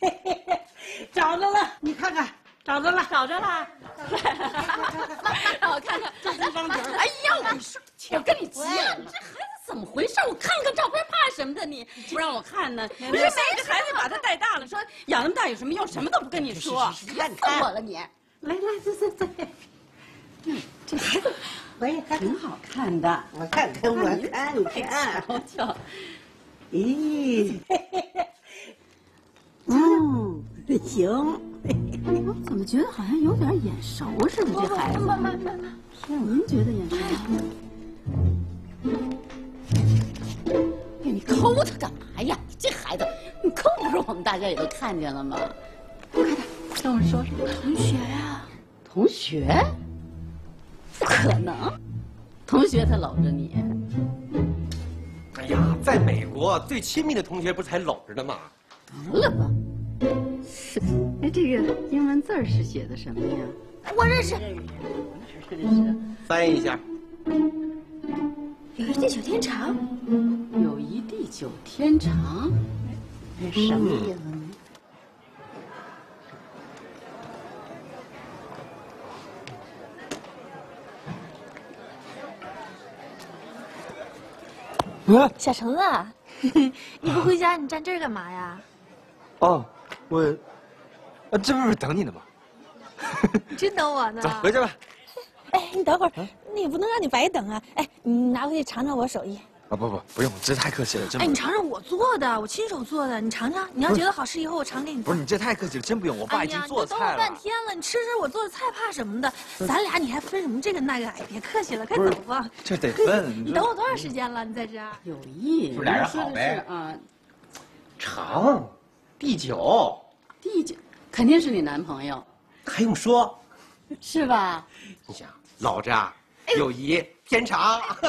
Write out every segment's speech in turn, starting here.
找着了，你看看，找着了，找着了。让我看看，这是张纸。哎呀，我说，我跟你急了，你这孩子怎么回事？我看看照片怕什么的？你不让我看呢？你说每个孩子把他带大了，说养那么大有什么用？什么都不跟你说，看死我了你。来来，这这这，嗯，这孩子我也看，挺好看的。我看看，我看看，瞧瞧，咦，嗯，行。我怎么觉得好像有点眼熟似的？这孩子，妈妈妈妈，您觉得眼熟？哎，你抠他干嘛呀？这孩子，你抠不是我们大家也都看见了吗？快点，跟我说说。同学呀，同学？不可能，同学他搂着你。哎呀，在美国最亲密的同学不是还搂着呢吗？得了吧。哎，这个英文字是写的什么呀？我认识。翻译一下。有一地久天长。有一地久天长，这什么意思小橙子，你不回家，你站这儿干嘛呀？哦，我，啊，这不是等你呢吗？你 真等我呢？走，回去吧。哎，你等会儿，那也不能让你白等啊！哎，你拿回去尝尝我手艺。啊，不不，不用，这太客气了，真。哎，你尝尝我做的，我亲手做的，你尝尝。你要觉得好吃，以后我尝给你。不是你这太客气了，真不用，我爸已经做菜了。等我半天了，你吃吃我做的菜，怕什么的？咱俩你还分什么这个那个？哎，别客气了，快走吧。这得 分。你等我多长时间了？你在这儿？有意，就俩人好呗。啊，长，地久，地久，肯定是你男朋友，还用说？是吧？你想老着，友谊天长。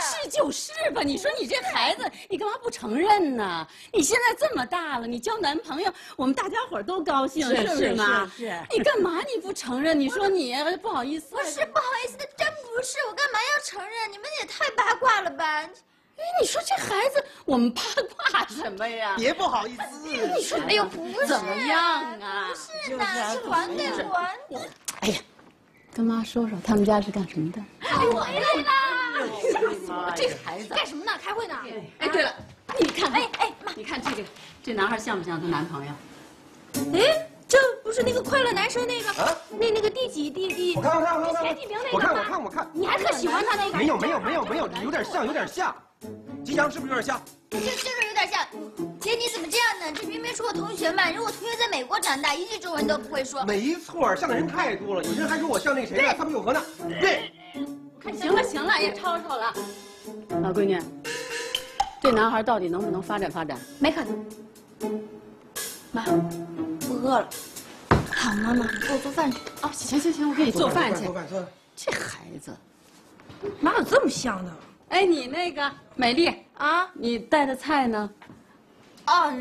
是就是吧？你说你这孩子，你干嘛不承认呢？你现在这么大了，你交男朋友，我们大家伙都高兴，是不是嘛？是。你干嘛你不承认？你说你不好意思？不是不好意思，真不是，我干嘛要承认？你们也太八卦了吧？哎，你说这孩子，我们怕怕什么呀？别不好意思。你说，哎呦，不是怎么样啊？不是的，是还给还。哎呀，跟妈说说，他们家是干什么的？我回来啦！吓死我了！这孩子干什么呢？开会呢？哎，对了，你看，哎哎妈，你看这个，这男孩像不像她男朋友？哎，这不是那个快乐男生那个，那那个第几第第？我看我看我看，我看我看我看，你还特喜欢他那个？没有没有没有没有，有点像有点像，吉祥是不是有点像？这就是有点像。姐你怎么这样呢？这明明是我同学嘛！如果同学在美国长大，一句中文都不会说。没错，像的人太多了，有些人还说我像那个谁呢？他们有何呢？对。看行了行了，也吵吵了。老闺女，这男孩到底能不能发展发展？没可能。妈，我饿了。好，妈妈，你给我做饭去。哦，行行行，我给你做饭去。做饭做饭。这孩子，哪有这么像的？哎，你那个美丽啊，你带的菜呢？哦，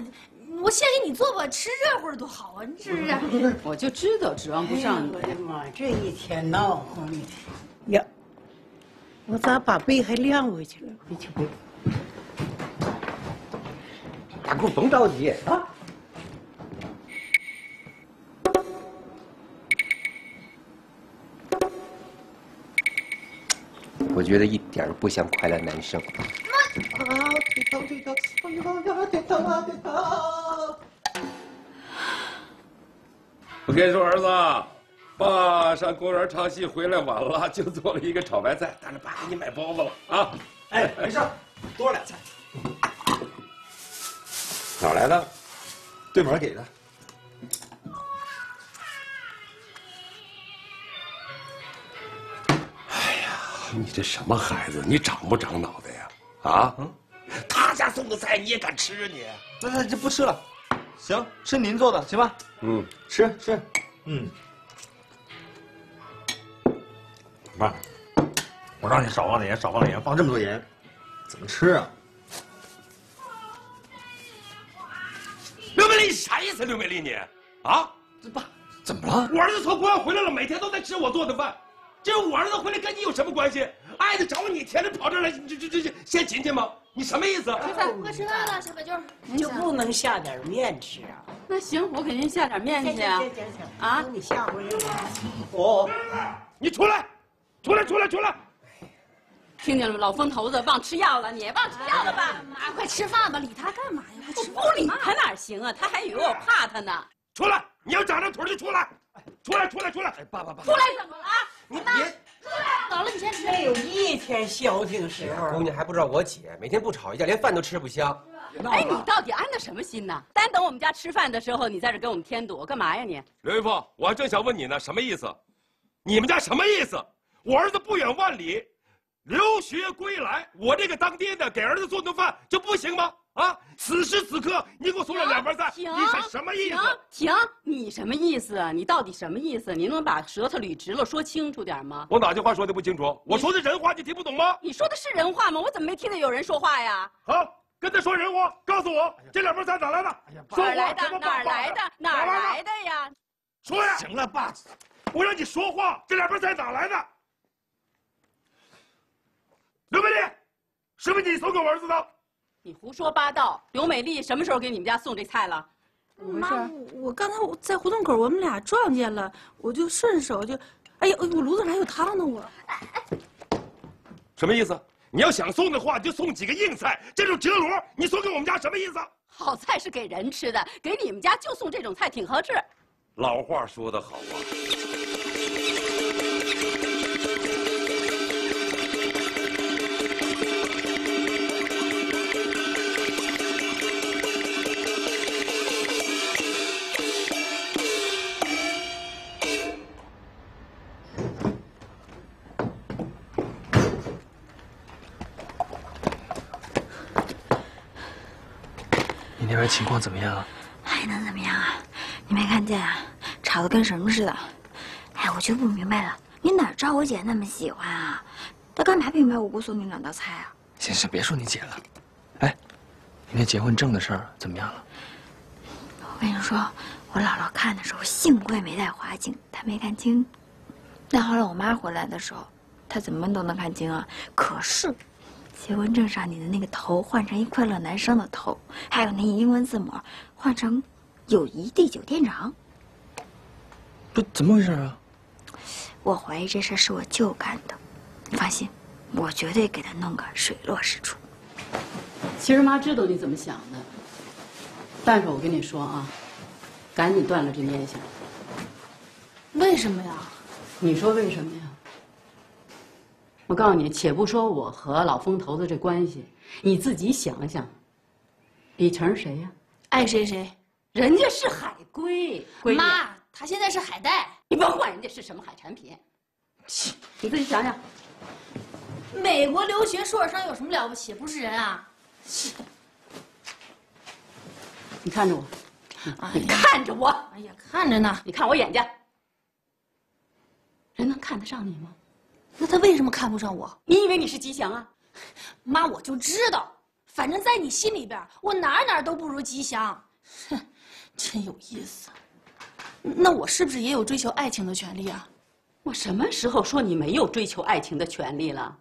我先给你做吧，吃热乎的多好啊！你是不是？我就知道指望不上你。我的妈，这一天闹哄的呀！我咋把被还晾回去了？回去背。大姑甭着急啊。我觉得一点不像快乐男生。啊，腿疼腿疼，哎呦呀，腿疼啊腿疼！我跟你说，儿子，爸上公园唱戏回来晚了，就做了一个炒白菜，但是爸给你买包子了啊！哎，没事，多俩菜。哪来的？对门给的。你这什么孩子？你长不长脑袋呀？啊？他家送的菜你也敢吃啊你？那那就不吃了。行，吃您做的，行吧？嗯，吃吃。嗯。妈，我让你少放点盐，少放点盐，放这么多盐，怎么吃啊？刘美丽，你啥意思？刘美丽，你啊？这爸怎么了？我儿子从国外回来了，每天都在吃我做的饭。这我儿子回来跟你有什么关系？爱得着你天天跑这儿来，这这这这献勤去吗？你什么意思？吃饭，快吃饭了，小白娟。就不能下点面吃啊？那行，我给您下点面去啊。行行行，啊等你下回我你出来，出来，出来，出来！听见了吗？老疯头子忘吃药了，你也忘吃药了吧？妈，快吃饭吧，理他干嘛呀？我不理他哪行啊？他还以为我怕他呢。出来！你要长着腿就出来，出来，出来，出来！哎，爸爸，爸出来怎么了？你别，好了，你先吃。没有一天消停时候姑。娘还不知道我姐每天不吵一架，连饭都吃不香。哎，你到底安的什么心呢？单等我们家吃饭的时候，你在这给我们添堵，干嘛呀你？刘玉凤，我还正想问你呢，什么意思？你们家什么意思？我儿子不远万里留学归来，我这个当爹的给儿子做顿饭就不行吗？啊！此时此刻你给我送了两盘菜，停你是什么意思？停停！你什么意思啊？你到底什么意思？你能把舌头捋直了说清楚点吗？我哪句话说的不清楚？我说的人话你听不懂吗？你说的是人话吗？我怎么没听见有人说话呀？好，跟他说人话，告诉我这两盘菜哪来的？说哪来的？怎么哪儿来的？哪儿来的呀？说呀！行了，爸，我让你说话，这两盘菜哪来的？刘美丽，是不是你送给我儿子的？你胡说八道！刘美丽什么时候给你们家送这菜了？妈，我刚才我在胡同口，我们俩撞见了，我就顺手就，哎呀，我炉子里还有汤呢，我。什么意思？你要想送的话，你就送几个硬菜，这种折螺，你送给我们家什么意思？好菜是给人吃的，给你们家就送这种菜挺合适。老话说得好啊。情况怎么样啊？还能怎么样啊？你没看见啊？吵得跟什么似的。哎，我就不明白了，你哪知道我姐那么喜欢啊？她干嘛平白无故送你两道菜啊？行行，别说你姐了。哎，你那结婚证的事儿怎么样了？我跟你说，我姥姥看的时候，幸亏没带花镜，她没看清。那后来我妈回来的时候，她怎么都能看清啊。可是，结婚证上你的那个头换成一快乐男生的头，还有那英文字母换成友谊地久天长。不，怎么回事啊？我怀疑这事是我舅干的，你放心，我绝对给他弄个水落石出。其实妈知道你怎么想的，但是我跟你说啊，赶紧断了这念想。为什么呀？你说为什么呀？我告诉你，且不说我和老疯头子这关系，你自己想想，李成是谁呀？爱谁谁。人家是海归，归，妈，他现在是海带。你甭管人家是什么海产品，你自己想想。美国留学硕士生有什么了不起？不是人啊！你看着我，哎你看着我，哎呀，看着呢。你看我眼睛，人能看得上你吗？那他为什么看不上我？你以为你是吉祥啊？妈，我就知道，反正在你心里边，我哪儿哪儿都不如吉祥。哼，真有意思。那我是不是也有追求爱情的权利啊？我什么时候说你没有追求爱情的权利了？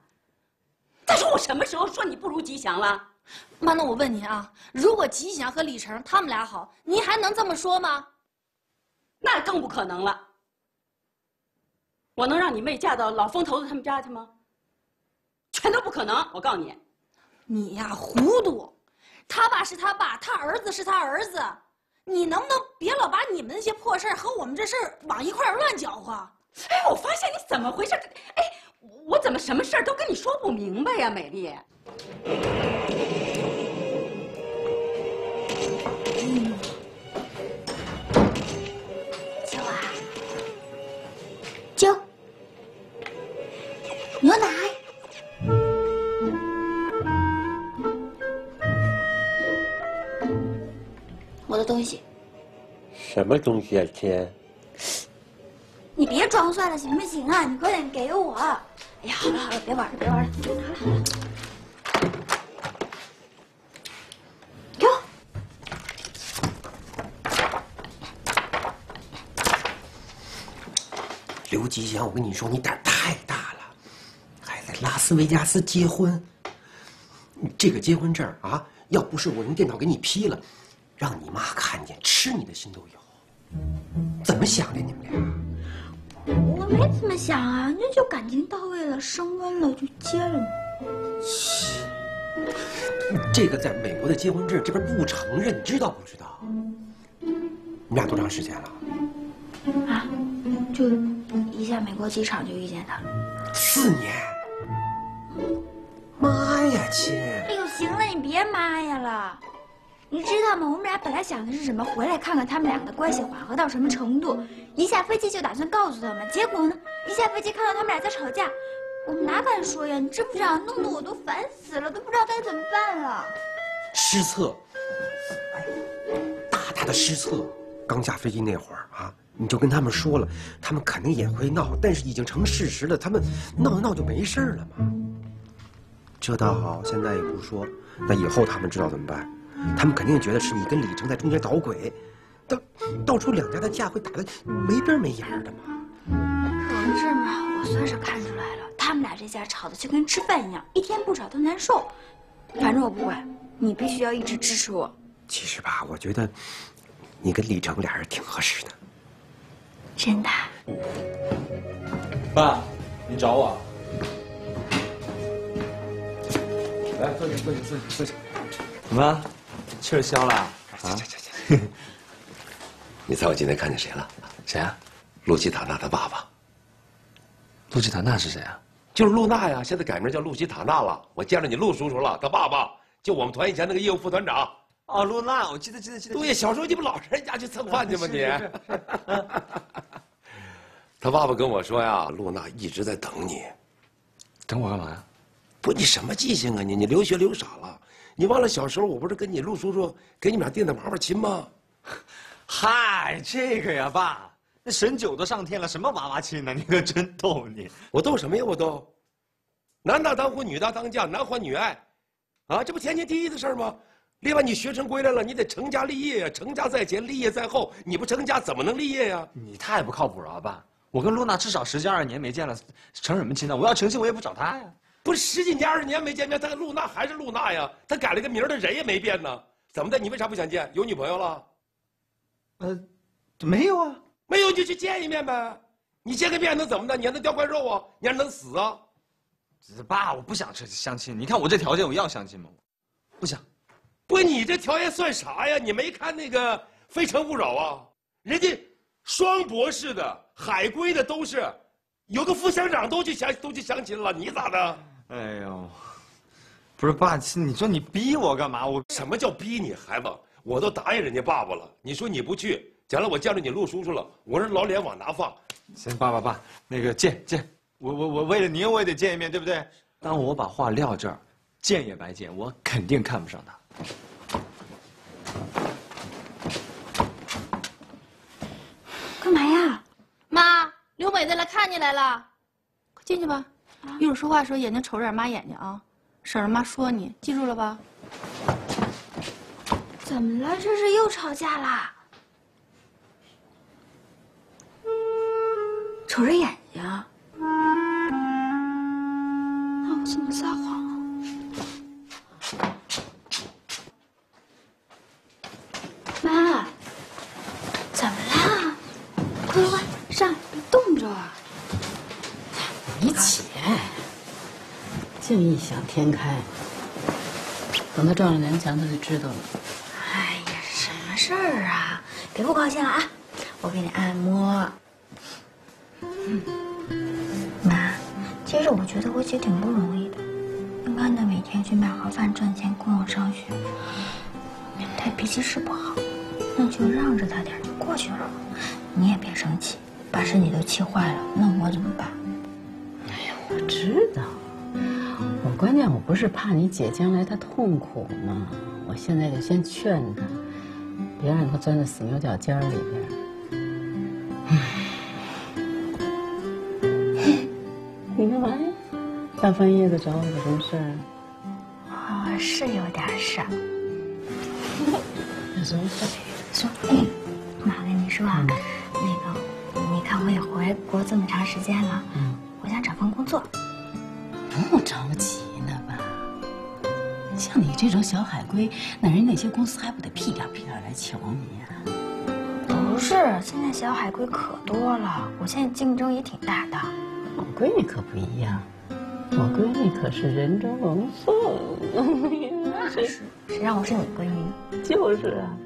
再说我什么时候说你不如吉祥了？妈，那我问您啊，如果吉祥和李成他们俩好，您还能这么说吗？那更不可能了。我能让你妹嫁到老疯头子他们家去吗？全都不可能！我告诉你，你呀糊涂，他爸是他爸，他儿子是他儿子，你能不能别老把你们那些破事儿和我们这事儿往一块儿乱搅和？哎，我发现你怎么回事？哎，我怎么什么事儿都跟你说不明白呀，美丽。我的东西，什么东西啊，亲？你别装蒜了，行不行啊？你快点给我！哎呀，好了好了，别玩了，别玩了，好了好了，给我。刘吉祥，我跟你说，你胆儿太大了，还在拉斯维加斯结婚，你这个结婚证啊，要不是我用电脑给你批了，让你妈看见，吃你的心都有。怎么想的你们俩？我没怎么想啊，那就感情到位了，升温了就接了嘛。这个在美国的结婚证这边不承认，你知道不知道？你们俩多长时间了？啊，就一下美国机场就遇见他了。四年。妈呀，亲！哎呦，行了，你别妈呀了。你知道吗？我们俩本来想的是什么？回来看看他们俩的关系缓和到什么程度。一下飞机就打算告诉他们，结果呢，一下飞机看到他们俩在吵架，我们哪敢说呀？你知不知道？弄得我都烦死了，都不知道该怎么办了。失策，大大的失策。刚下飞机那会儿啊，你就跟他们说了，他们肯定也会闹，但是已经成事实了，他们闹一闹就没事了嘛。这倒好，现在也不说，那以后他们知道怎么办？他们肯定觉得是你跟李成在中间捣鬼，到到时候两家的架会打得没边没沿的嘛。可是嘛，我算是看出来了，他们俩这架吵的就跟吃饭一样，一天不吵都难受。反正我不管，你必须要一直支持我。其实吧，我觉得你跟李成俩人挺合适的。真的？爸，你找我？来，坐下，坐下，坐下，坐下。怎么，气儿消了？啊？你猜我今天看见谁了？谁啊？露西塔娜他爸爸。露西塔娜是谁啊？就是露娜呀，现在改名叫露西塔娜了。我见着你陆叔叔了，他爸爸就我们团以前那个业务副团长。哦，露娜，我记得，记得，记得。对，小时候你不老上人家去蹭饭去吗？你。他爸爸跟我说呀，露娜一直在等你。等我干嘛呀？不，你什么记性啊你？你留学留傻了？你忘了小时候我不是跟你陆叔叔给你们俩垫的娃娃亲吗？嗨，这个呀，爸，那神九都上天了，什么娃娃亲呢？你可真逗你！我逗什么呀？我逗。男大当婚，女大当嫁，男欢女爱，啊，这不天经地义的事吗？另外，你学成归来了，你得成家立业呀，成家在前，立业在后。你不成家怎么能立业呀？你太不靠谱了，爸！我跟露娜至少十几二十年没见了，成什么亲呢？我要成亲，我也不找她呀。不是十几年二十年没见面，他露娜还是露娜呀，他改了个名儿，他人也没变呢。怎么的？你为啥不想见？有女朋友了？呃，没有啊，没有就去见一面呗。你见个面能怎么的？你还能掉块肉啊？你还能死啊？爸，我不想这相亲。你看我这条件，我要相亲吗？不想。不，你这条件算啥呀？你没看那个《非诚勿扰》啊？人家双博士的、海归的都是，有个副乡长都去相都去相亲了，你咋的？哎呦，不是爸，你说你逼我干嘛？我什么叫逼你孩子？我都答应人家爸爸了。你说你不去，将来我见着你陆叔叔了，我这老脸往哪放？行，爸爸爸，那个见见，我我我为了您我也得见一面，对不对？当我把话撂这儿，见也白见，我肯定看不上他。干嘛呀？妈，刘美的来看你来了，快进去吧。一会儿说话时候眼睛瞅着点妈眼睛啊，省着妈说你，记住了吧？怎么了？这是又吵架啦？瞅着眼睛？啊，我怎么撒谎啊？妈，怎么啦？快快快，上，别冻着啊！你姐，净异想天开。等他撞了南墙，他就知道了。哎呀，什么事儿啊？别不高兴了啊！我给你按摩。嗯，妈，其实我觉得我姐挺不容易的。你看她每天去卖盒饭赚钱供我上学，她脾气是不好，那就让着她点就过去了。你也别生气，把身体都气坏了，那我怎么办？我知道。我关键我不是怕你姐将来她痛苦吗？我现在就先劝她，别让她钻在死牛角尖里边。你干嘛呀？大半夜的找我有什么事儿？啊，是有点事儿。有什么事儿？说，妈跟你说啊，那个，你看我也回国这么长时间了，作。不着急呢吧？像你这种小海归，那人那些公司还不得屁颠屁颠来求你呀、不是，现在小海龟可多了，我现在竞争也挺大的。我闺女可不一样，我闺女可是人中龙凤，谁谁让我是你闺女？就是啊。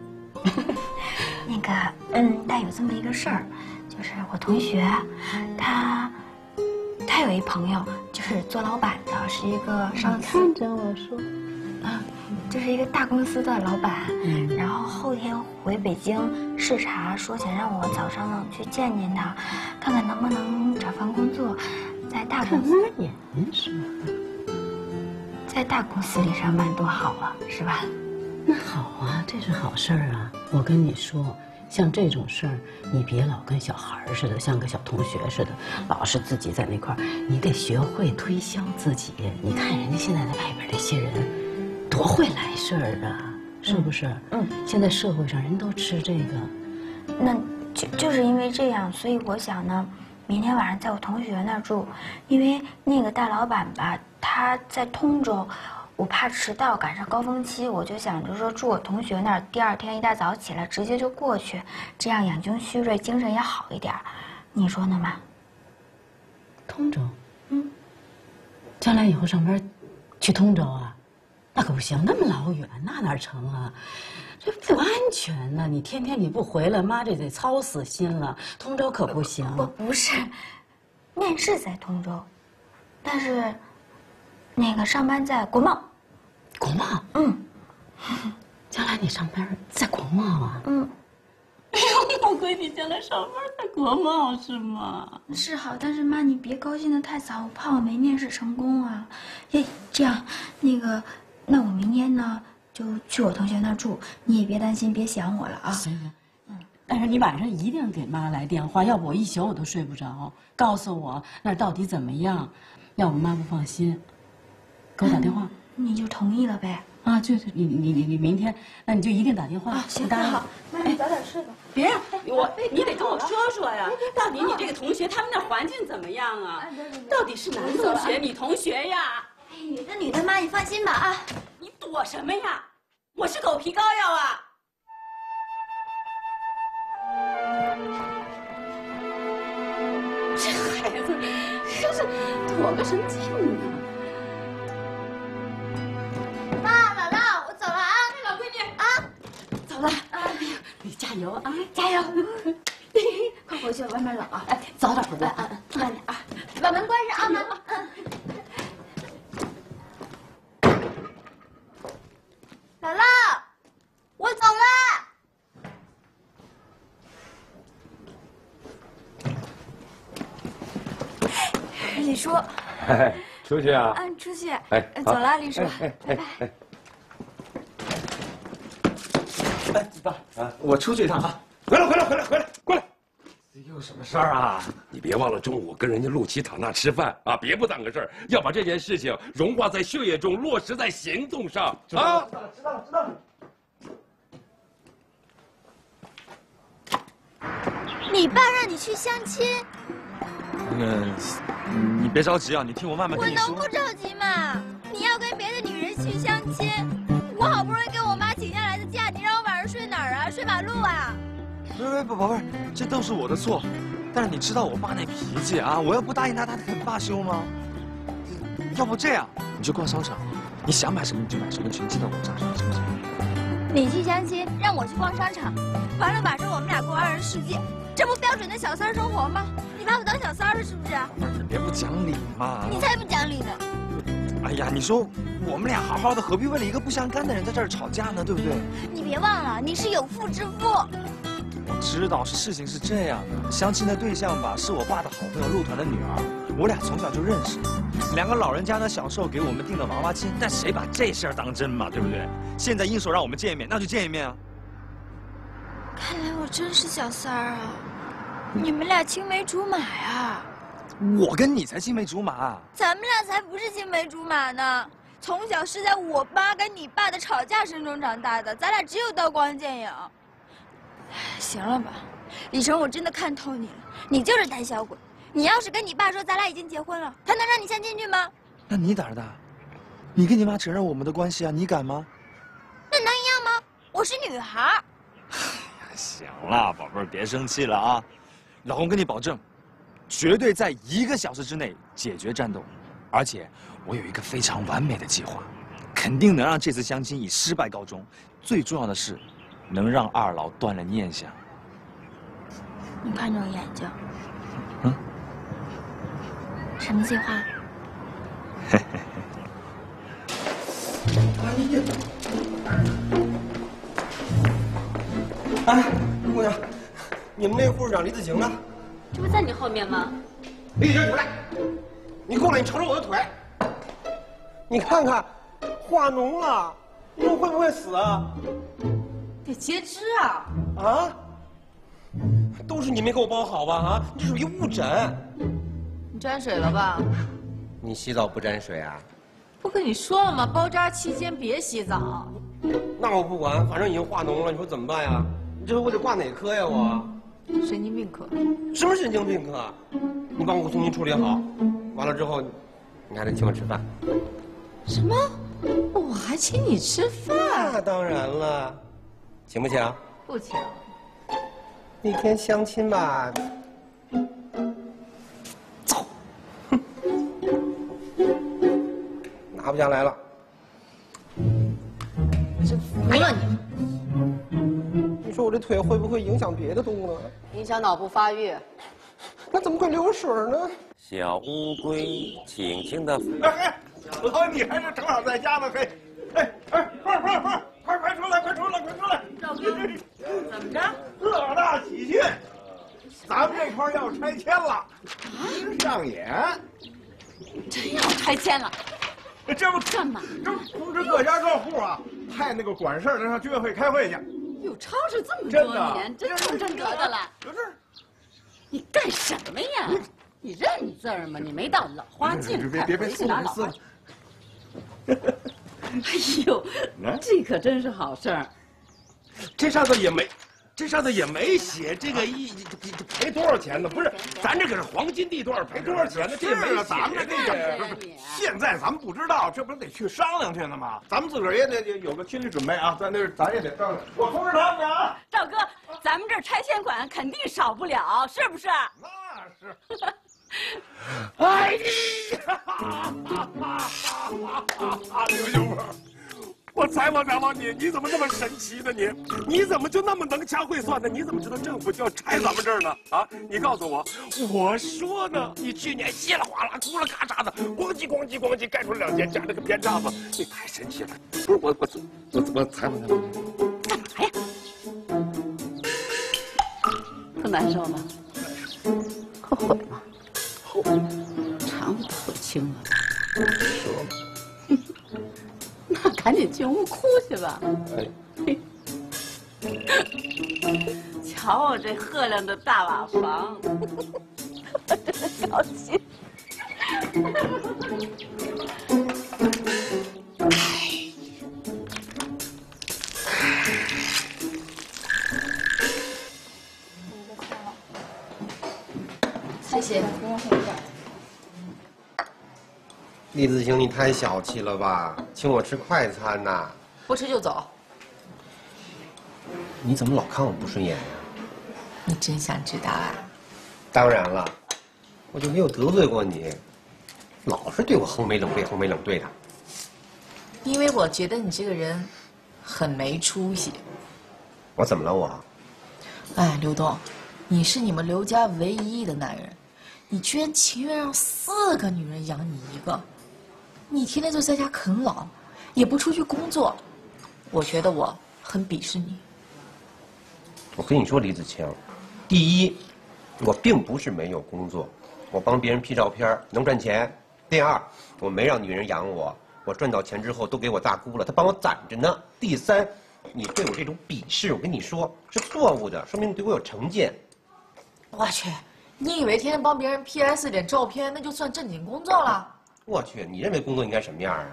那个，嗯，但有这么一个事儿，就是我同学，他他有一朋友，就是做老板的，是一个上司，看着我说，啊，就是一个大公司的老板。嗯然后后天回北京视察，说想让我早上去见见他，看看能不能找份工作，在大公司，妈眼是吗？在大公司里上班多好啊，是吧？那好啊，这是好事儿啊！我跟你说，像这种事儿，你别老跟小孩似的，像个小同学似的，老是自己在那块儿，你得学会推销自己。你看人家现在在外边那些人，多会来事儿啊，是不是？嗯，现在社会上人都吃这个，那就就是因为这样，所以我想呢，明天晚上在我同学那儿住，因为那个大老板吧，他在通州，我怕迟到赶上高峰期，我就想着说住我同学那儿，第二天一大早起来直接就过去，这样养精蓄锐，精神也好一点，你说呢妈？通州，嗯，将来以后上班去通州啊，那可不行，那么老远，那哪成啊？这不安全呐、你天天你不回来，妈这得操死心了。通州可不行。我不是，面试在通州，但是那个上班在国贸，国贸，嗯 将来你上班在国贸啊？嗯，哎 呦我闺女将来上班在国贸是吗？是好，但是妈，你别高兴的太早，我怕我没面试成功啊。哎，这样，那个，那我明天呢就去我同学那儿住，你也别担心，别想我了啊。行行，嗯，但是你晚上一定给妈来电话，要不我一宿我都睡不着。告诉我那儿到底怎么样，要不妈不放心。给我打电话。你就同意了呗？啊，就就你你你你明天，那你就一定打电话。啊，行，那好，妈你早点睡吧。别呀，我你得跟我说说呀，到底你这个同学他们那环境怎么样啊？到底是男同学、女同学呀？哎，女的女的，妈你放心吧啊。你躲什么呀？我是狗皮膏药啊！这孩子真是躲个什么劲呢？加油啊！加油！快回去，外面冷啊。哎，早点回来啊！慢点啊，把门关上啊，妈。姥姥，我走了。李叔，出去啊！嗯，出去。哎走了，李叔，拜拜。哎，爸，啊，我出去一趟啊。回来，回来，回来，回来，过来！有什么事儿啊？你别忘了中午跟人家陆琪躺那吃饭啊！别不当个事儿，要把这件事情融化在血液中，落实在行动上啊！知道了，知道了，知道了。你爸让你去相亲，那个，你别着急啊，你听我慢慢我跟你说。能不着急吗？你要跟别的女人去相亲，我好不容易跟我妈马路啊？不是不，宝贝儿，这都是我的错。但是你知道我爸那脾气啊，我要不答应他，他肯罢休吗？要不这样，你去逛商场，你想买什么你就买什么，全记到我账上，行不行？你去相亲，让我去逛商场，完了晚上我们俩过二人世界，这不标准的小三生活吗？你把我当小三了是不是？宝贝儿，你别不讲理嘛。你才不讲理呢！哎呀，你说我们俩好好的，何必为了一个不相干的人在这儿吵架呢？对不对？你别忘了，你是有妇之夫。我知道是事情是这样的，相亲的对象吧是我爸的好朋友陆团的女儿，我俩从小就认识。两个老人家呢小时候给我们定的娃娃亲，但谁把这事儿当真嘛？对不对？现在硬说让我们见一面，那就见一面啊！看来我真是小三儿啊！你们俩青梅竹马呀、我跟你才青梅竹马，咱们俩才不是青梅竹马呢！从小是在我妈跟你爸的吵架声中长大的，咱俩只有刀光剑影。行了吧，李成，我真的看透你了，你就是胆小鬼。你要是跟你爸说咱俩已经结婚了，他能让你先进去吗？那你胆儿大，你跟你妈承认我们的关系啊，你敢吗？那能一样吗？我是女孩。行了，宝贝儿，别生气了啊！老公跟你保证，绝对在一个小时之内解决战斗，而且我有一个非常完美的计划，肯定能让这次相亲以失败告终。最重要的是，能让二老断了念想。你看着我眼睛，嗯，什么计划？哎，姑娘，你们那护士长李子晴呢？这不在你后面吗？李子晴，你过来，你过来，你瞅瞅我的腿，你看看，化脓了，你说会不会死啊？得截肢啊！啊？都是你没给我包好吧？啊，这属于误诊。你沾水了吧？你洗澡不沾水啊？不跟你说了吗？包扎期间别洗澡。那我不管，反正已经化脓了，你说怎么办呀？你这我得挂哪科呀？我神经病科。什么神经病科？你帮我重新处理好，完了之后，你还得请我吃饭。什么？我还请你吃饭？那当然了，请不请？不请。那天相亲吧，走，拿不下来了。真服了你！你说我这腿会不会影响别的动物呢？影响脑部发育。那怎么会流水呢？小乌龟轻轻的。哎，老你还是正好在家呢，嘿，哎哎，快快快，快快出来，快出来，快出来！怎么着？特大喜讯，咱们这块要拆迁了，上演。真要拆迁了？这不干嘛？这不通知各家各户啊，派那个管事的上居委会开会去。哟，超市这么多年，真正真格的了。不是。你干什么呀？你认字儿吗？你没到老花镜，别别别去拿老花。哎呦，这可真是好事儿。这上头也没，这上头也没写这个一赔多少钱呢？不是，咱这可是黄金地段，赔多少钱呢？这也没写。咱们这个现在咱们不知道，这不是得去商量去呢吗？咱们自个儿也得有个心理准备啊，在那咱也得商量。我通知他们啊。赵哥，咱们这儿拆迁款肯定少不了，是不是？那是。哎呀！刘我采访采访你，你怎么那么神奇呢？你你怎么就那么能掐会算呢？你怎么知道政府就要拆咱们这儿呢？啊，你告诉我，我说呢，你去年稀里哗啦、咕了咔嚓的，咣叽咣叽咣叽盖出了两间，加了个边栅子，你太神奇了。不是我我我我采访采访你，干嘛呀？不难受吗？后悔吗？后悔，肠子都悔青了。说吧，那 赶紧进屋哭去吧。瞧我这赫亮的大瓦房，我真的小心。菜写的不用很短。李子兄，你太小气了吧？请我吃快餐呐？不吃就走。你怎么老看我不顺眼呀？你真想知道啊？当然了，我就没有得罪过你，老是对我横眉冷对，横眉冷对的。因为我觉得你这个人很没出息。我怎么了我？哎，刘东，你是你们刘家唯一的男人，你居然情愿让四个女人养你一个，你天天就在家啃老，也不出去工作，我觉得我很鄙视你。我跟你说，李子清，第一，我并不是没有工作，我帮别人 P 照片能赚钱。第二，我没让女人养我，我赚到钱之后都给我大姑了，她帮我攒着呢。第三，你对我这种鄙视，我跟你说是错误的，说明你对我有成见。我去，你以为天天帮别人 PS 点照片，那就算正经工作了？我去，你认为工作应该什么样啊？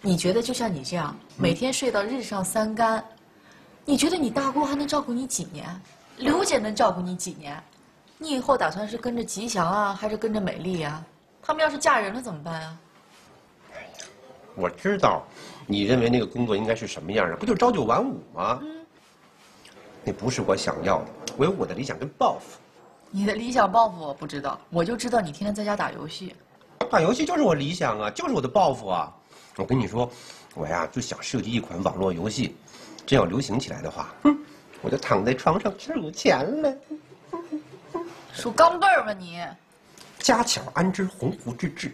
你觉得就像你这样，每天睡到日上三竿，你觉得你大姑还能照顾你几年？刘姐能照顾你几年？你以后打算是跟着吉祥啊，还是跟着美丽啊？他们要是嫁人了怎么办啊？我知道，你认为那个工作应该是什么样的？不就朝九晚五吗？嗯那不是我想要的，我有我的理想跟抱负。你的理想抱负我不知道，我就知道你天天在家打游戏。打游戏就是我理想啊，就是我的抱负啊！我跟你说，我呀就想设计一款网络游戏，真要流行起来的话，哼，我就躺在床上数钱了。数钢镚儿吧你！家巧安知，鸿鹄之志。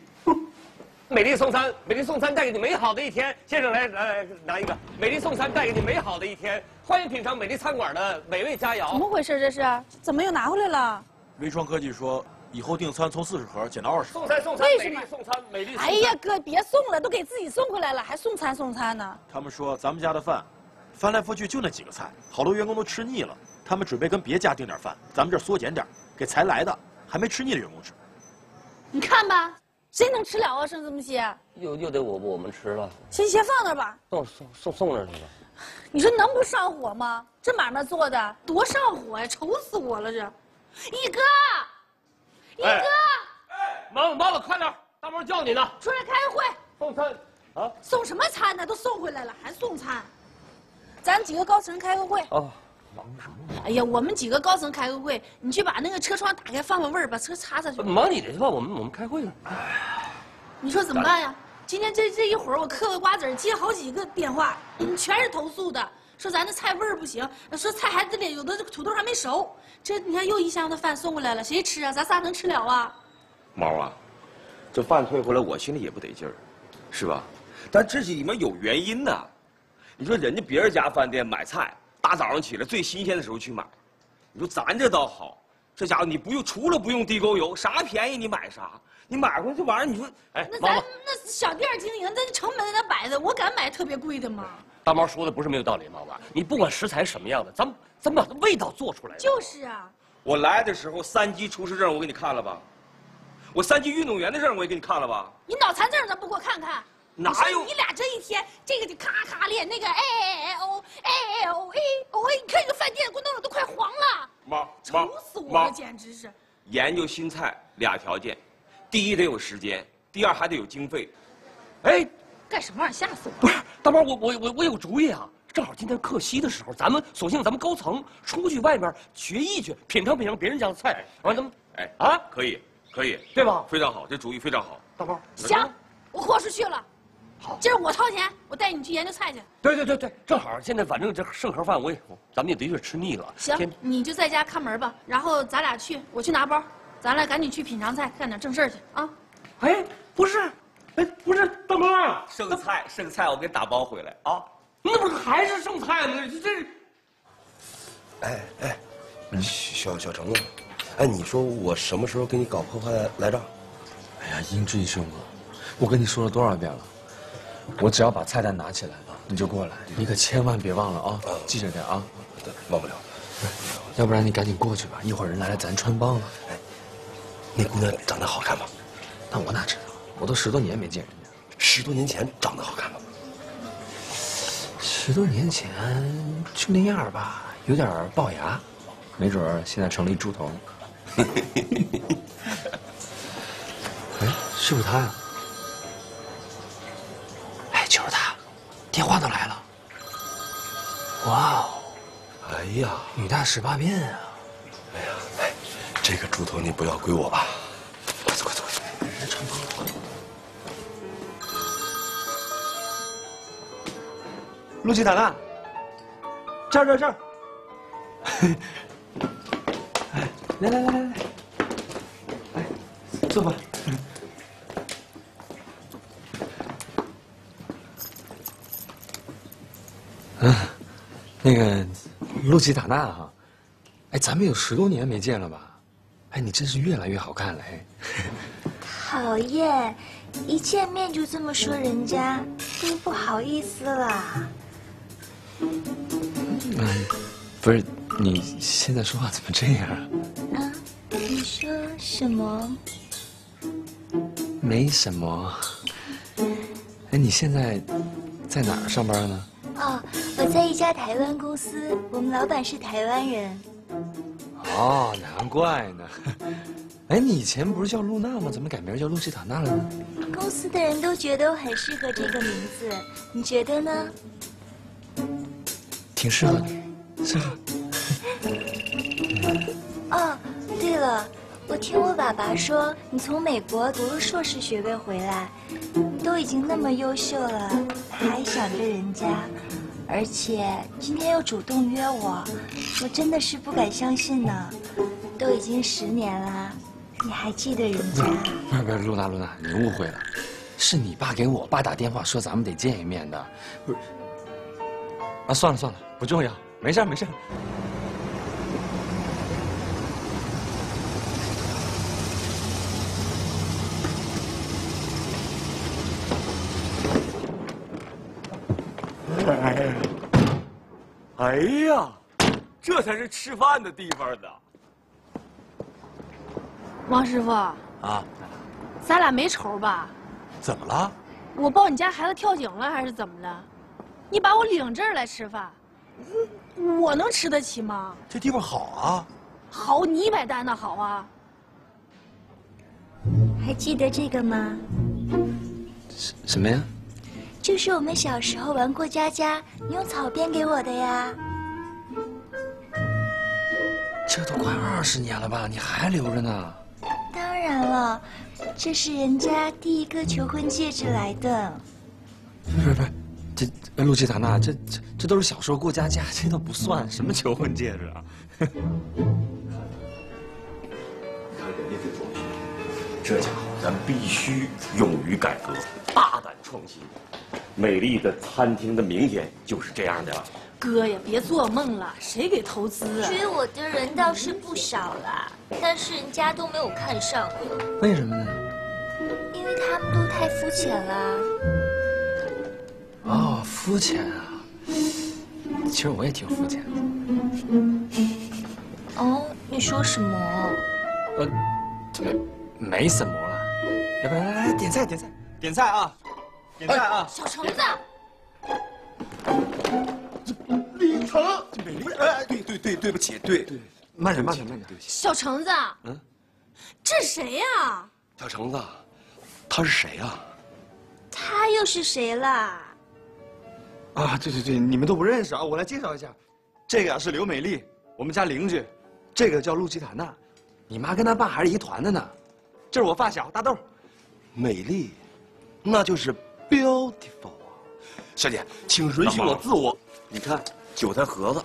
美丽送餐，美丽送餐带给你美好的一天。先生来来来拿一个，美丽送餐带给你美好的一天。欢迎品尝美丽餐馆的美味佳肴。怎么回事？这是怎么又拿回来了？微创科技说，以后订餐从四十盒减到二十。送餐送餐，为什么送餐，美丽餐。哎呀，哥，别送了，都给自己送回来了，还送餐送餐呢。他们说咱们家的饭，翻来覆去就那几个菜，好多员工都吃腻了。他们准备跟别家订点饭，咱们这儿缩减点，给才来的还没吃腻的员工吃。你看吧，谁能吃了啊？剩这么些，又又得我我们吃了，先先放那儿吧。送送送送那儿去吧。你说能不上火吗？这买卖做的多上火呀，愁死我了这。一哥，一哎哥，忙忙了，快点，大毛叫你呢。出来开个会。送餐啊？送什么餐呢？都送回来了，还送餐？咱几个高层开个会。哦，忙什么？哎呀，我们几个高层开个会，你去把那个车窗打开，放放味儿，把车擦擦去。忙你的去吧，我们我们开会呢。你说怎么办呀？今天这这一会儿，我嗑个瓜子儿，接好几个电话，嗯 全是投诉的，说咱的菜味儿不行，说菜还得有的土豆还没熟。这你看又一箱子饭送过来了，谁吃啊？咱仨能吃了啊？毛啊，这饭退回来，我心里也不得劲儿，是吧？但这里面有原因呐。你说人家别人家饭店买菜，大早上起来最新鲜的时候去买，你说咱这倒好，这家伙你不用除了不用地沟油，啥便宜你买啥，你买回来这玩意儿，你说，哎，那咱那小店经营，那成本在那摆着，我敢买特别贵的吗？大毛说的不是没有道理，毛爸，你不管食材什么样的，咱们咱们把它味道做出来。就是啊，我来的时候三级厨师证我给你看了吧，我三级运动员的证我也给你看了吧，你脑残证咱不给我看看？哪有你俩这一天，这个就咔咔练，那个哎哎哎哦哎哎哦哎哦哎，你看这个饭店给我弄得都快黄了，妈愁死我了，简直是。研究新菜俩条件，第一得有时间，第二还得有经费。哎，干什么玩意儿？吓死我！不是大猫，我我我我有个主意啊！正好今天客席的时候，咱们索性咱们高层出去外面学艺去，品尝品尝别人家的菜，完咱们哎啊，可以可以，对吧？非常好，这主意非常好。大猫，行，我豁出去了。好，今儿我掏钱，我带你去研究菜去。对对对对，正好现在反正这剩盒饭我也，咱们也的确吃腻了。行，你就在家看门吧，然后咱俩去，我去拿包，咱俩赶紧去品尝菜，干点正事儿去啊。哎，不是，哎，不是大妈啊，剩菜剩菜我给打包回来啊。那不是还是剩菜吗？这这。哎哎，小小程啊，哎，你说我什么时候给你搞破坏来着？哎呀，英俊兄啊，我跟你说了多少遍了，我只要把菜单拿起来了，你就过来，你可千万别忘了啊，记着点啊。对，忘不了。要不然你赶紧过去吧，一会儿人来了咱穿帮了。哎，那姑娘长得好看吗？那我哪知道？我都十多年没见人家。十多年前长得好看吗？十多年前就那样吧，有点龅牙，没准儿现在成了一猪头。哎，是不是他呀？哎，就是他，电话都来了。哇哦！哎呀，女大十八变啊！哎呀，哎，这个猪头你不要归我吧？快走快走！人家穿帮了。陆奇塔娜，这儿这儿这儿。哎，来来来来来，来坐吧。嗯，那个露琪塔娜哈，哎，咱们有十多年没见了吧？哎，你真是越来越好看了哎。讨厌，一见面就这么说人家，真不好意思啦。嗯，不是，你现在说话怎么这样啊？啊，你说什么？没什么。哎，你现在在哪儿上班呢？哦，我在一家台湾公司，我们老板是台湾人。哦，难怪呢。哎，你以前不是叫露娜吗？怎么改名叫露西塔娜了呢？公司的人都觉得我很适合这个名字，你觉得呢？挺适合你，是吧？哦，对了，我听我爸爸说，你从美国读了硕士学位回来，都已经那么优秀了，还想着人家，而且今天又主动约我，我真的是不敢相信呢。都已经十年了，你还记得人家？不是不是，露娜露娜，你误会了，是你爸给我爸打电话说咱们得见一面的，不是。啊，算了算了，不重要，没事没事。哎呀，哎呀，这才是吃饭的地方呢。王师傅，啊，咱俩没仇吧？怎么了？我抱你家孩子跳井了，还是怎么了？你把我领这儿来吃饭，我能吃得起吗？这地方好啊，好，你买单的好啊。还记得这个吗？什么呀？就是我们小时候玩过家家，你用草编给我的呀。这都快二十年了吧，你还留着呢？当然了，这是人家第一个求婚戒指来的。不是不是，这呃陆基塔娜，这这这都是小时候过家家，这都不算什么求婚戒指啊。看人家这装修，这家伙咱必须勇于改革，大胆创新。美丽的餐厅的明天就是这样的。哥呀，别做梦了，谁给投资啊？追我的人倒是不少啦，但是人家都没有看上我，为什么呢？因为他们都太肤浅啦。哦，肤浅啊！其实我也挺肤浅的。哦，你说什么？呃，怎么没什么了？要不然来来点菜点菜点菜啊！点菜啊！小橙子，李成，美丽，哎，对对对，对不起，对对，慢点慢点慢点。小橙子，嗯，这是谁呀？小橙子，他是谁呀？他又是谁啦？啊，对对对，你们都不认识啊！我来介绍一下，这个啊是刘美丽，我们家邻居，这个叫露基塔娜，你妈跟她爸还是一团的呢。这是我发小大豆，美丽，那就是 beautiful 啊！小姐，请允许我自我。你看韭菜盒子，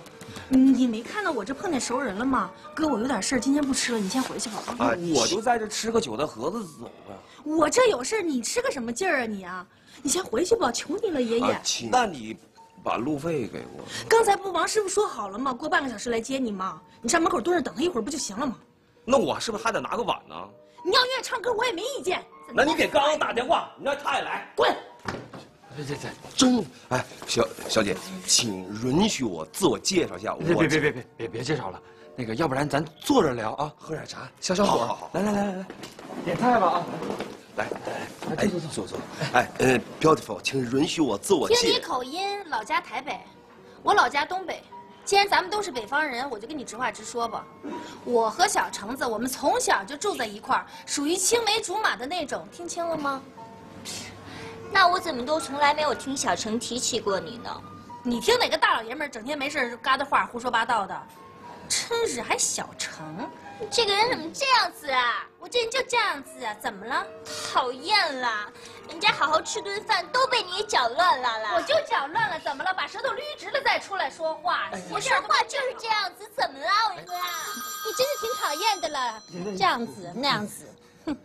你没看到我这碰见熟人了吗？哥，我有点事儿今天不吃了，你先回去吧。啊，我就在这吃个韭菜盒子走啊。我这有事你吃个什么劲儿啊你啊？你先回去吧，求你了，爷爷。那你把路费给我。刚才不王师傅说好了吗？过半个小时来接你吗？你上门口蹲着等他一会儿不就行了吗？那我是不是还得拿个碗呢？你要愿意唱歌，我也没意见。那你给刚刚打电话，你让他也来。滚！对对对，真哎，小小姐，请允许我自我介绍一下。别别别别别别别介绍了，那个要不然咱坐着聊啊，喝点茶消消火。好好好，来来来来来，点菜吧啊！来来，哎，坐坐坐坐。哎，呃，beautiful，请允许我自我介。听你口音，老家台北，我老家东北。既然咱们都是北方人，我就跟你直话直说吧。我和小橙子，我们从小就住在一块儿，属于青梅竹马的那种，听清了吗？那我怎么都从来没有听小橙提起过你呢？你听哪个大老爷们儿整天没事嘎达话胡说八道的？真是还小程，你这个人怎么这样子啊？我这人就这样子啊，怎么了？讨厌啦！人家好好吃顿饭都被你搅乱了啦！我就搅乱了，怎么了？把舌头捋直了再出来说话。我说话就是这样子，怎么了？我哥，你真是挺讨厌的了，这样子那样子，哼。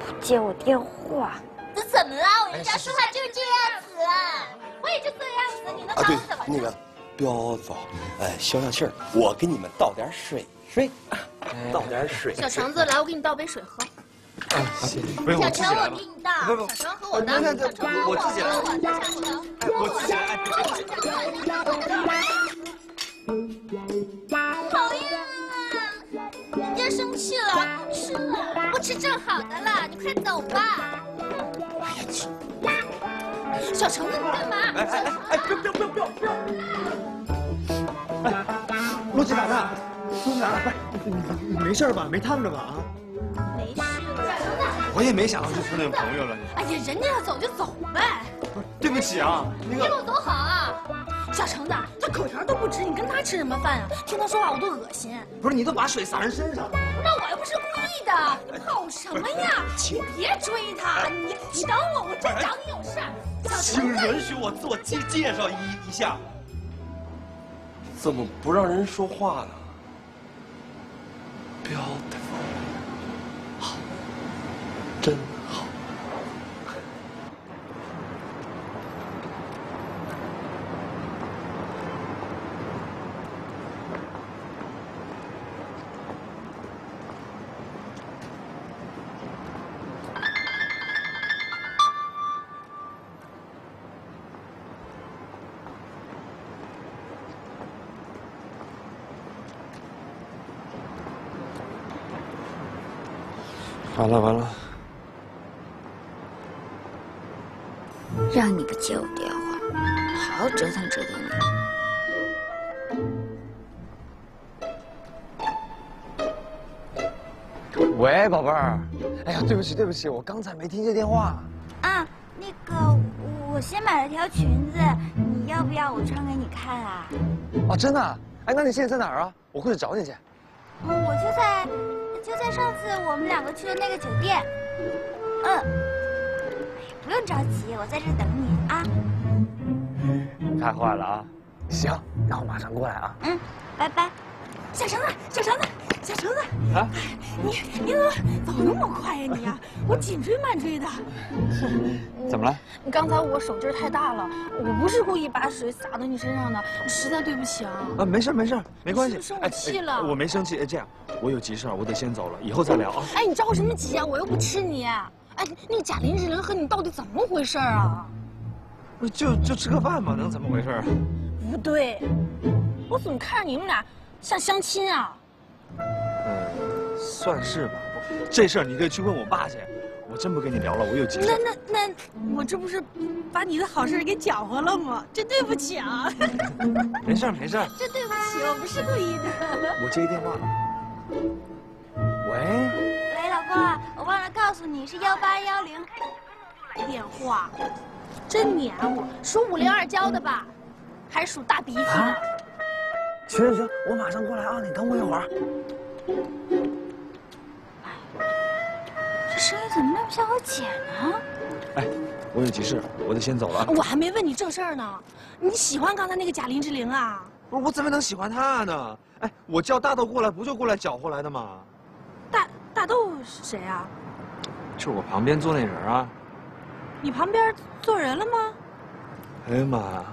不接我电话，这怎么了？我人家说话就是这样子啊！我也就这样子，你能把，我怎么，那个彪子，哎，消消气儿，我给你们倒点水水，倒点水。小橙子，来，我给你倒杯水喝。谢谢，不用小我自己来吧程我给。你倒，不不小橙和我倒，那那那小程和我自己来和我自己来，哎讨厌啊！人家生气了，不吃了，不吃正好的了，你快走吧。小橙子，你干嘛？哎哎哎哎，不要不要不要不要不要！哎，陆基塔娜，陆基塔娜，不是你你没事吧？没烫着吧？啊？没事的。我也没想到就处那朋友了。哎呀，人家要走就走呗。不是对不起啊，那你给个我走好啊！小橙子，他口条都不直，你跟他吃什么饭啊？听他说话我都恶心。不是你都把水洒人身上了。那我又不是故意的，你跑什么呀？你别追他，你你等我，我真找你有事请，允许我自我介介绍一一下。怎么不让人说话呢？Beautiful，好，真完了完了，让你不接我电话，好好折腾折腾你。喂，宝贝儿，哎呀，对不起对不起，我刚才没听见电话。啊，那个，我新买了条裙子，你要不要我穿给你看啊？啊，真的啊？哎，那你现在在哪儿啊？我过去找你去。嗯，我就在，就在上次我们两个去的那个酒店。嗯，不用着急，我在这等你啊。太坏了啊！行，那我马上过来啊。嗯，拜拜。小橙子，小橙子，小橙子，啊，你你怎么走那么快呀你呀？我紧追慢追的。怎么了？刚才我手劲儿太大了，我不是故意把水洒到你身上的，实在对不起啊。啊，没事没事，没关系。你是不是生我气了我没生气。哎，这样，我有急事儿，我得先走了，以后再聊啊。哎，你着什么急啊？我又不吃你。哎，那个贾林志玲和你到底怎么回事啊？不就就吃个饭嘛，能怎么回事啊？不对，我怎么看着你们俩像相亲啊？嗯，算是吧。这事儿你可以去问我爸去，我真不跟你聊了，我有急事那。那那，我这不是把你的好事给搅和了吗？真对不起啊！没事儿没事儿。真对不起，我不是故意的。我接一电话。喂，喂，老公啊，我忘了告诉你是幺八幺零。电话，真黏糊，数五零二交的吧？还是数大鼻涕呢？行行行，我马上过来啊，你等我一会儿。这声音怎么那么像我姐呢？哎，我有急事，我得先走了。我还没问你正事儿呢，你喜欢刚才那个贾林志玲啊？不是，我怎么能喜欢她呢？哎，我叫大豆过来，不就过来搅和来的吗？大大豆是谁啊？就是我旁边坐那人啊。你旁边坐人了吗？哎呀妈呀，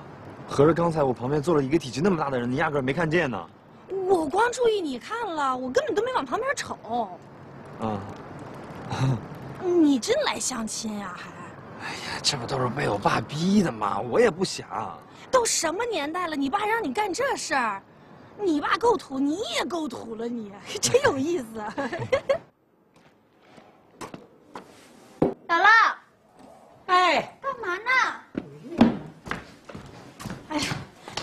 合着刚才我旁边坐了一个体积那么大的人，你压根儿没看见呢。我光注意你看了，我根本都没往旁边瞅。啊，你真来相亲呀、还？哎呀，这不都是被我爸逼的吗？我也不想。都什么年代了，你爸让你干这事儿，你爸够土，你也够土了你，真有意思。姥姥，哎，干嘛呢？哎呀，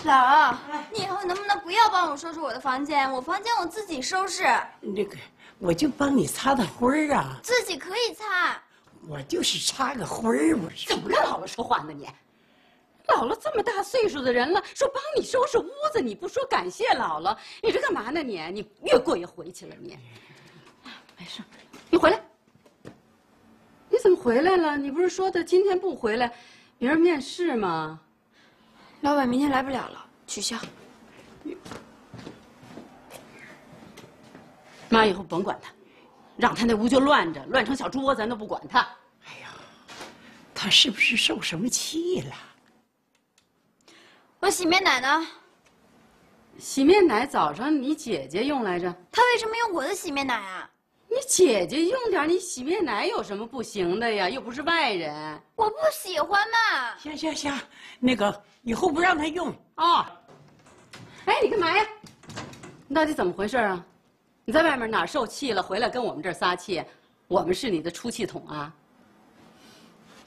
姥姥，你以后能不能不要帮我收拾我的房间？我房间我自己收拾，那个我就帮你擦擦灰儿啊，自己可以擦。我就是擦个灰儿，不是？怎么跟姥姥说话呢你？姥姥这么大岁数的人了，说帮你收拾屋子，你不说感谢姥姥，你这干嘛呢你？你越过越回去了你。没事，你回来。你怎么回来了？你不是说的今天不回来，明儿面试吗？老板明天来不了了，取消。妈以后甭管他，让他那屋就乱着，乱成小猪窝，咱都不管他。哎呀他是不是受什么气了？我洗面奶呢？洗面奶早上你姐姐用来着，他为什么用我的洗面奶啊？你姐姐用点你洗面奶有什么不行的呀？又不是外人。我不喜欢嘛。行行行，那个以后不让她用啊。哎，你干嘛呀？你到底怎么回事啊？你在外面哪儿受气了，回来跟我们这儿撒气？我们是你的出气筒啊？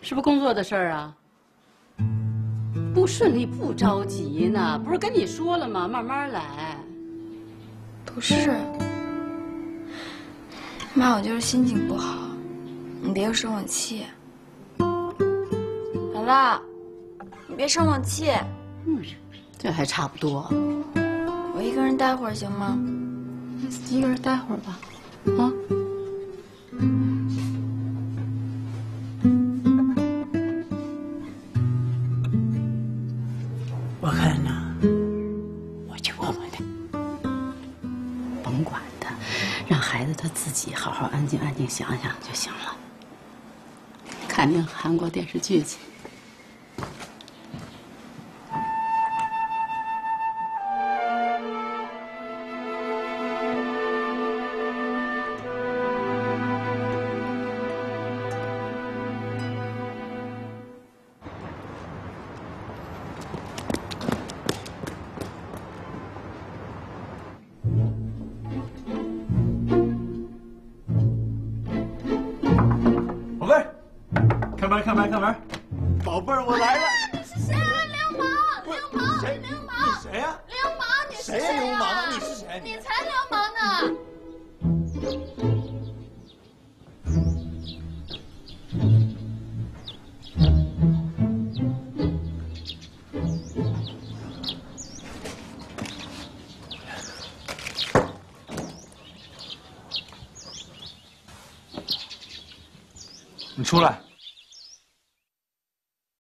是不是工作的事儿啊？不顺利不着急呢，不是跟你说了吗？慢慢来。不是，妈，我就是心情不好，你别生我气。姥姥，你别生我气。嗯，这还差不多。我一个人待会儿行吗？一个人待会儿吧，啊。自己好好安静安静想想就行了。看那韩国电视剧去。